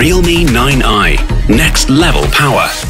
Realme 9i. Next level power.